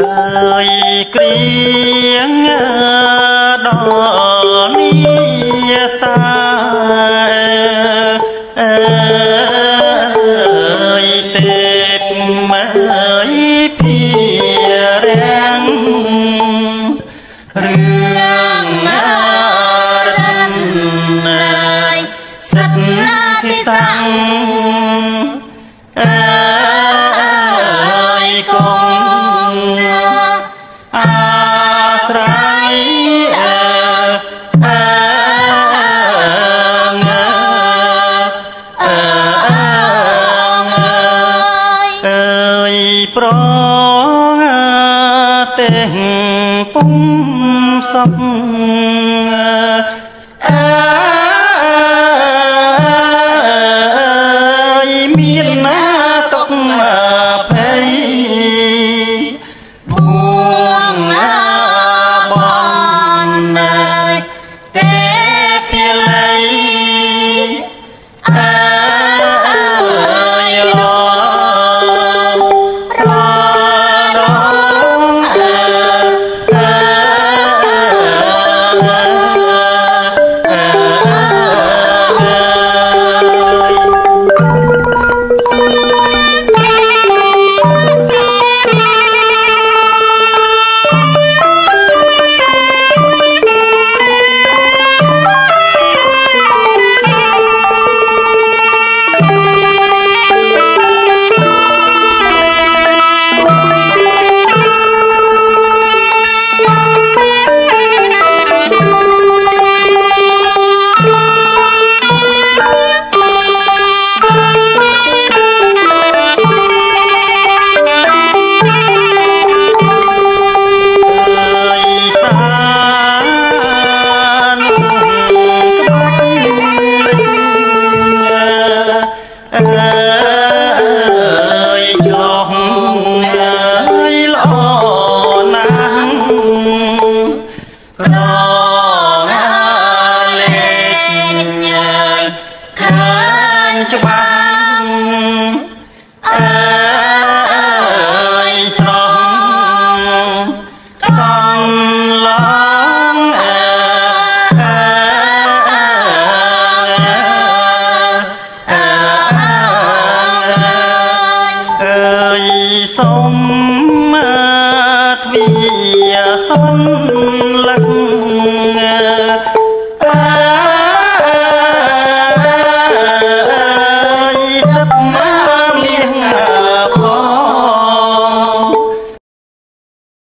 អើយគ្រៀងដល់នេះសាអើយទេពមើយពីរាំងរឿងណារិនណាយសិទ្ធិសាំង ទេពុំសុខអើយមានណា ច្បាស់អើយស្រស់កងឡងអើអើអើអើយសុំទ្វាសុនលឹក